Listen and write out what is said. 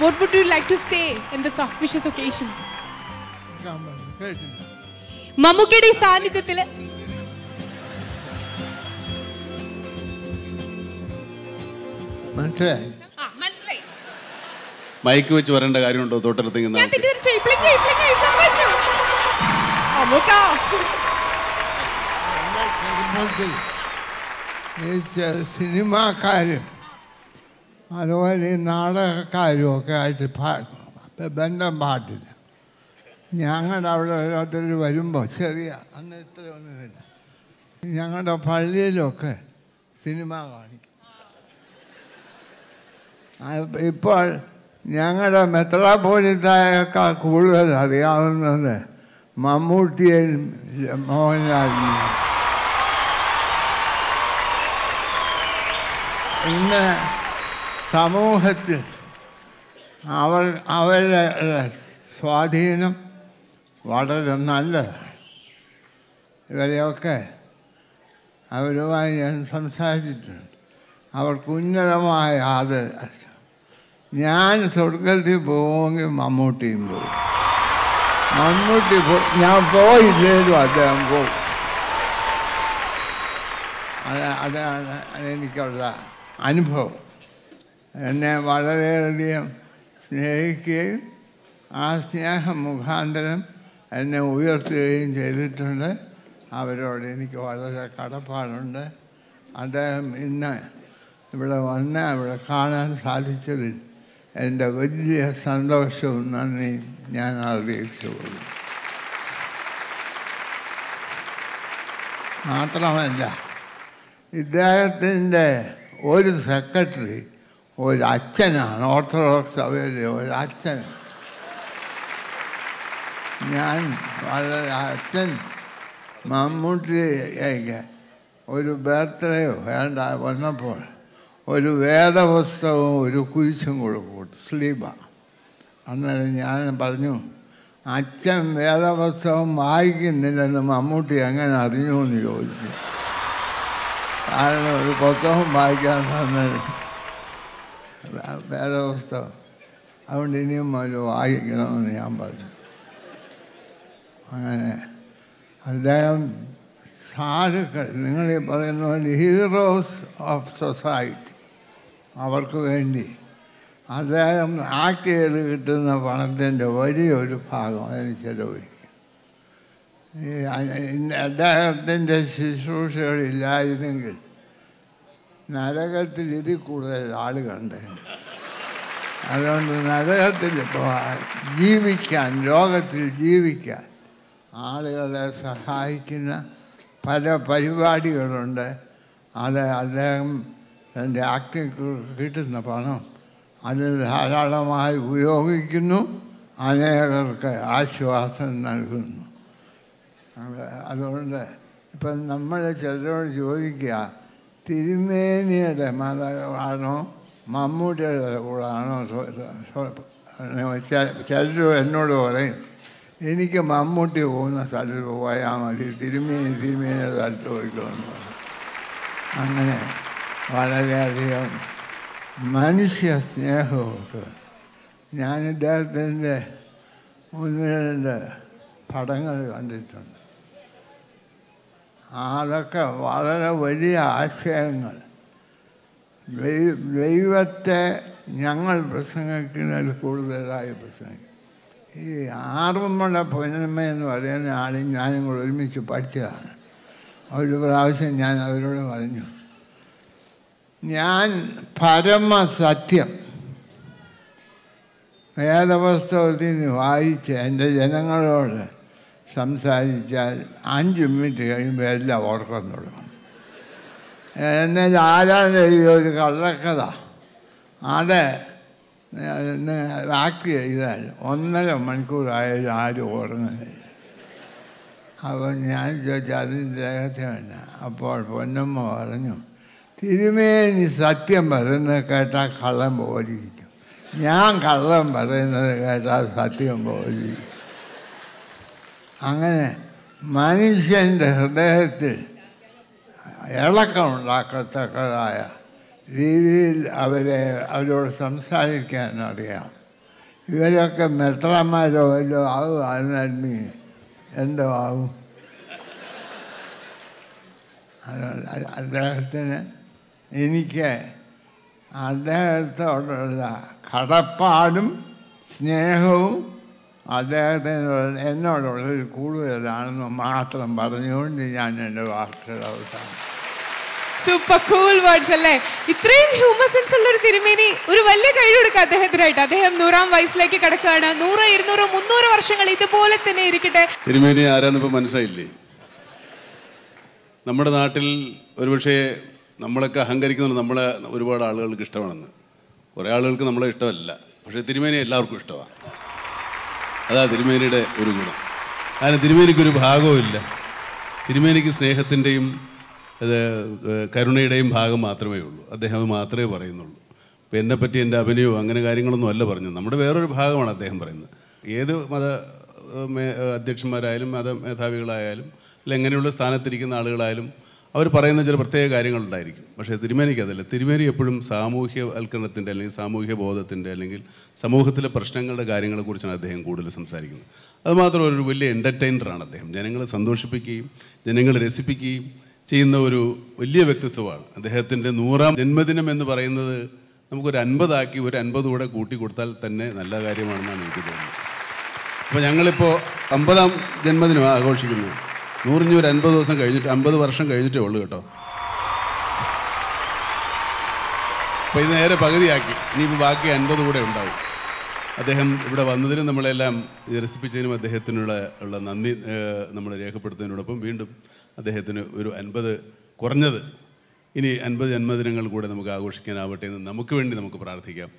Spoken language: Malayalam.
what would you like to say in this auspicious occasion? മമ്മൂക്കയുടെ ഈ സാന്നിധ്യത്തിൽ മനസ്സിലായി? ആ, മയക്ക് വെച്ച് വരേണ്ട കാര്യമുണ്ടോ തൊട്ടടുത്ത് സിനിമാക്കാരും. അതുപോലെ ഈ നാടകക്കാരുമൊക്കെ ആയിട്ട് പാ- ബന്ധം പാട്ടില്ല ഞങ്ങളുടെ അവിടെ ഓരോരുത്തർ വരുമ്പോൾ ചെറിയ അന്ന് ഇത്ര ഒന്നുമില്ല ഞങ്ങളുടെ പള്ളിയിലൊക്കെ സിനിമ കാണിക്കും. ഇപ്പോൾ ഞങ്ങളുടെ മെത്രാപോലിത്തായേക്കാൾ കൂടുതൽ അറിയാവുന്നത് മമ്മൂട്ടിയെയും മോഹൻലാലിനെയും ഇന്ന് സമൂഹത്തിൽ അവർ അവരുടെ സ്വാധീനം വളരെ നല്ലതാണ്. ഇവരെയൊക്കെ അവരുമായി ഞാൻ സംസാരിച്ചിട്ടുണ്ട്. അവർക്ക് ഉന്നതമായ അത് ഞാൻ സ്വർഗത്തിൽ പോകുമെങ്കിൽ മമ്മൂട്ടിയും പോകും മമ്മൂട്ടി പോ ഞാൻ പോയില്ലേലും അദ്ദേഹം പോകും അത് അതാണ് എനിക്കുള്ള അനുഭവം. എന്നെ വളരെയധികം സ്നേഹിക്കുകയും ആ സ്നേഹം മുഖാന്തരം എന്നെ ഉയർത്തുകയും ചെയ്തിട്ടുണ്ട്. അവരോട് എനിക്ക് വളരെ കടപ്പാടുണ്ട്. അദ്ദേഹം ഇന്ന് ഇവിടെ വന്ന് ഇവിടെ കാണാൻ സാധിച്ചതിൽ എന്റെ വലിയ സന്തോഷവും നന്ദിയും ഞാൻ അറിയിച്ചു പോകും മാത്രമല്ല ഇദ്ദേഹത്തിന്റെ ഒരു സെക്രട്ടറി ഒരു അച്ഛനാണ് ഓർത്തഡോക്സ് സഭയിലെ അച്ഛൻ ഞാൻ വളരെ അച്ഛൻ മമ്മൂട്ടിക്ക് ഒരു ബർത്ത്ഡേയോ വേണ്ട വന്നപ്പോൾ ഒരു വേദപുസ്തകവും ഒരു കുരിശും കൂടെ കൂട്ടും സ്ലീബ. അന്നേരം ഞാൻ പറഞ്ഞു അച്ഛൻ വേദപുസ്തകം വായിക്കുന്നില്ലെന്ന് മമ്മൂട്ടി അങ്ങനെ അറിഞ്ഞു എന്ന് ചോദിച്ചു. കാരണം ഒരു പുസ്തകം വായിക്കാൻ തന്നത് വേദപുസ്തകം അതുകൊണ്ട് ഇനിയും അവർ വായിക്കണമെന്ന് ഞാൻ പറഞ്ഞു. അങ്ങനെ അദ്ദേഹം സാധുക്കൾ നിങ്ങൾ ഈ പറയുന്ന പോലെ ഹീറോസ് ഓഫ് സൊസൈറ്റി അവർക്ക് വേണ്ടി അദ്ദേഹം ആക്ട് ചെയ്ത് കിട്ടുന്ന പണത്തിന്റെ വലിയൊരു ഭാഗം അതിന് ചെലവഴിക്കും. അദ്ദേഹത്തിന്റെ ശുശ്രൂഷകളില്ലായിരുന്നെങ്കിൽ നരകത്തിൽ ഇതിൽ കൂടുതൽ ആളുകളുണ്ട്. അതുകൊണ്ട് നരകത്തിൽ ഇപ്പോൾ ജീവിക്കാൻ ലോകത്തിൽ ജീവിക്കാൻ ആളുകളെ സഹായിക്കുന്ന പല പരിപാടികളുണ്ട്. അത് അദ്ദേഹം തന്റെ ആക്ടിങ് കിട്ടുന്ന പണം അത് ധാരാളമായി ഉപയോഗിക്കുന്നു. അനേകർക്ക് ആശ്വാസം നൽകുന്നു. അത് അതുകൊണ്ട് ഇപ്പം നമ്മൾ ചിലരോട് ചോദിക്കുക തിരുമേനിയുടെ മതമാണോ? മമ്മൂട്ടിയുടെ കൂടാണോ? ചിലർ എന്നോട് പറയും. എനിക്ക് മമ്മൂട്ടി പോകുന്ന സ്ഥലത്ത് പോയാൽ മതി. തിരുമേനി തിരുമേനിയുടെ സ്ഥലത്ത് പോയിക്കോളെന്ന് അങ്ങനെ വളരെയധികം മനുഷ്യ സ്നേഹമൊക്കെ ഞാൻ ഇദ്ദേഹത്തിന്റെ ഒന്ന് രണ്ട് പടങ്ങൾ കണ്ടിട്ടുണ്ട്. അതൊക്കെ വളരെ വലിയ ആശയങ്ങൾ. ദൈവത്തെ ഞങ്ങൾ പ്രസംഗിക്കുന്നതിൽ കൂടുതലായി പ്രസംഗിക്കും. ഈ ആറുമുള്ള പൊന്നമ്മ എന്ന് പറയുന്ന ആളും ഞാനും കൂടെ ഒരുമിച്ച് പഠിച്ചതാണ്. ഒരു പ്രാവശ്യം ഞാൻ അവരോട് പറഞ്ഞു ഞാൻ പരമസത്യം വേദപുസ്തകത്തിൽ വായിച്ച് എന്റെ ജനങ്ങളോട് സംസാരിച്ചാൽ അഞ്ച് മിനിറ്റ് കഴിയുമ്പോൾ എല്ലാം ഓർക്കാൻ തുടങ്ങും. എന്നാൽ ആരാണ് എഴുതിയ ഒരു കള്ളക്കഥ? അത് ആക്ട് ചെയ്താൽ ഒന്നര മണിക്കൂറായാലും ആരും ഓർമ്മയില്ല അപ്പോൾ ഞാൻ ചോദിച്ചു അതിന് രഹസ്യമല്ല അപ്പോൾ പൊന്നമ്മ പറഞ്ഞു തിരുമേനി സത്യം പറയുന്നത് കേട്ടാൽ കള്ളം പോലിരിക്കും ഞാൻ കള്ളം പറയുന്നത് കേട്ടാൽ സത്യം പോലിരിക്കും അങ്ങനെ മനുഷ്യന്റെ ഹൃദയത്തിൽ ഇളക്കമുണ്ടാക്കത്തക്കതായ രീതിയിൽ അവരെ അവരോട് സംസാരിക്കാൻ അറിയാം. ഇവരൊക്കെ മെത്രന്മാരോ വല്ലോ ആവും അതിനല്ലെങ്കിൽ എന്തോ ആവും. അതുകൊണ്ട് അദ്ദേഹത്തിന് എനിക്ക് അദ്ദേഹത്തോടുള്ള കടപ്പാടും സ്നേഹവും അദ്ദേഹത്തിനോട് എന്നോടുള്ളൊരു കൂടുതലാണെന്ന് മാത്രം പറഞ്ഞുകൊണ്ട് ഞാൻ എന്റെ വാക്കുകൾ അവസാനം സൂപ്പർ കൂൾ വേർഡ്സ് അല്ലേ? ഇത്രയും ഹ്യൂമർ സെൻസ് ഉള്ള ഒരു തിരുമേനി ഒരു വലിയ കഴിവ് കൊടുക്കുക അദ്ദേഹത്തിനായിട്ട്. അദ്ദേഹം നൂറാം വയസ്സിലേക്ക് കിടക്കുകയാണ്. നൂറ് ഇരുന്നൂറ് മുന്നൂറ് വർഷങ്ങൾ ഇതുപോലെ തന്നെ ഇരിക്കട്ടെ. തിരുമേനി ആരാന്നിപ്പോൾ മനസ്സിലായില്ലേ? നമ്മുടെ നാട്ടിൽ ഒരുപക്ഷെ നമ്മളൊക്കെ അഹങ്കരിക്കുന്നത് നമ്മളെ ഒരുപാട് ആളുകൾക്ക് ഇഷ്ടമാണെന്ന്. കുറേ ആളുകൾക്ക് നമ്മളെ ഇഷ്ടമല്ല. പക്ഷേ തിരുമേനി എല്ലാവർക്കും ഇഷ്ടമാണ്. അതാ തിരുമേനിയുടെ ഒരു ഗുണം. അതിന് തിരുമേനിക്കൊരു ഭാഗവും ഇല്ല. തിരുമേനിക്ക് സ്നേഹത്തിന്റെയും അത് കരുണയുടെയും ഭാഗം മാത്രമേ ഉള്ളൂ. അദ്ദേഹം അത് മാത്രമേ പറയുന്നുള്ളൂ. ഇപ്പം എന്നെ പറ്റി എന്റെ അഭിനയവും അങ്ങനെ കാര്യങ്ങളൊന്നും അല്ല പറഞ്ഞത്. നമ്മുടെ വേറൊരു ഭാഗമാണ് അദ്ദേഹം പറയുന്നത്. ഏത് മത അധ്യക്ഷന്മാരായാലും മത മേധാവികളായാലും അല്ല എങ്ങനെയുള്ള സ്ഥാനത്തിരിക്കുന്ന ആളുകളായാലും അവർ പറയുന്ന ചില പ്രത്യേക കാര്യങ്ങളുണ്ടായിരിക്കും. പക്ഷേ തിരുമേനിക്ക് അതല്ല തിരുമേനി എപ്പോഴും സാമൂഹ്യവൽക്കരണത്തിന്റെ അല്ലെങ്കിൽ സാമൂഹ്യ ബോധത്തിന്റെ അല്ലെങ്കിൽ സമൂഹത്തിലെ പ്രശ്നങ്ങളുടെ കാര്യങ്ങളെക്കുറിച്ചാണ് അദ്ദേഹം കൂടുതൽ സംസാരിക്കുന്നത്. അതുമാത്രം ഒരു വലിയ എന്റർടൈനറാണ് അദ്ദേഹം. ജനങ്ങളെ സന്തോഷിപ്പിക്കുകയും ജനങ്ങളെ രസിപ്പിക്കുകയും ചെയ്യുന്ന ഒരു വലിയ വ്യക്തിത്വമാണ്. അദ്ദേഹത്തിന്റെ നൂറാം ജന്മദിനം എന്ന് പറയുന്നത് നമുക്കൊരു അൻപതാക്കി ഒരു അൻപത് കൂടെ കൂട്ടി കൊടുത്താൽ തന്നെ നല്ല കാര്യമാണെന്നാണ് എനിക്ക് തോന്നുന്നത്. അപ്പോൾ ഞങ്ങളിപ്പോൾ അമ്പതാം ജന്മദിനം ആഘോഷിക്കുന്നു. നൂറിഞ്ഞ് ഒരു അൻപത് ദിവസം കഴിഞ്ഞിട്ട് അമ്പത് വർഷം കഴിഞ്ഞിട്ടേ ഉള്ളൂ കേട്ടോ. അപ്പോൾ ഇത് നേരെ പകുതിയാക്കി. ഇനിയിപ്പോൾ ബാക്കി അൻപത് കൂടെ ഉണ്ടാവും. അദ്ദേഹം ഇവിടെ വന്നതിനും നമ്മളെല്ലാം ഇത് രസിപ്പിച്ചതിനും അദ്ദേഹത്തിനുള്ള ഉള്ള നന്ദി നമ്മൾ രേഖപ്പെടുത്തുന്നതിനോടൊപ്പം വീണ്ടും അദ്ദേഹത്തിന് ഒരു അൻപത് കുറഞ്ഞത്. ഇനി അൻപത് ജന്മദിനങ്ങൾ കൂടെ നമുക്ക് ആഘോഷിക്കാനാവട്ടെ എന്ന് നമുക്ക് വേണ്ടി നമുക്ക് പ്രാർത്ഥിക്കാം.